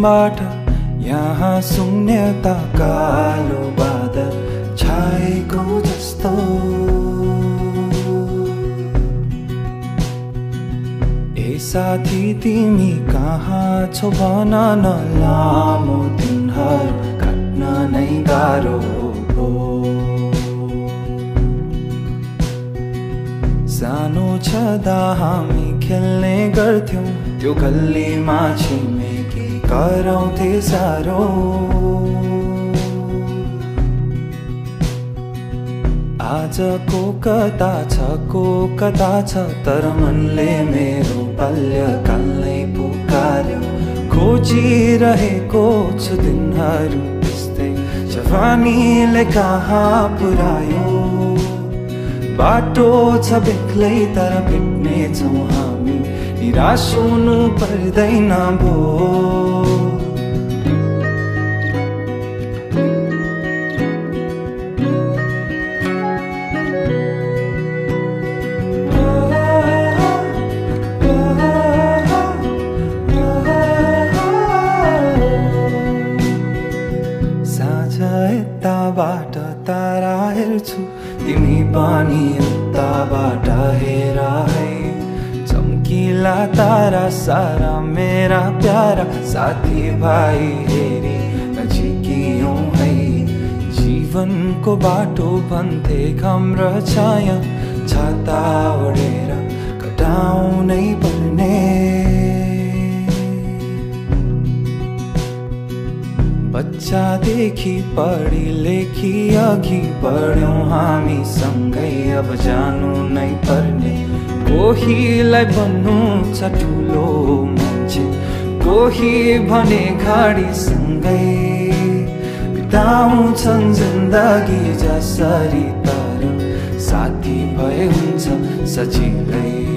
दिनबाट यहाँ शून्यता कालो बादल छाएको जस्तो। ए साथी तिमी कहाँ छौ? भन न लामो दिनहरू काट्न नै गाह्रो हो। सानो छँदा हामी खेल्ने गर्थ्यौँ त्यो गल्लीमा छिमेकी कराउँथे साह्रो। आजको कता छ को कता छ तर मनले मेरो बाल्यकाललाई पुकार्यो। खोजिरहेको छु दिनहरू त्यस्तै जवानीले कहाँ पुऱ्यायो? बाटो छ बेग्लै तर भेट्ने छौँ हामी। निराश हुनु पर्दैन भो। तारा हेर्छु तिमी पनि उताबाट हेर है चम्किला तारा सारा मेरा प्यारा। साथी भाइ हेरी नजिकियौँ है। जीवनको बाटो भन्थे घाम छाया। छाता ओढेर बच्चादेखि पढी लेखी अघि बढ्यौँ हामी सँगै अब जानु नै पर्ने। कोहीलाई भन्नु छ ठुलो मान्छे कोही भने घाडीसँगै बिताउँछन् जिन्दगी जसरी तर साथी भए हुन्छ सजिलै।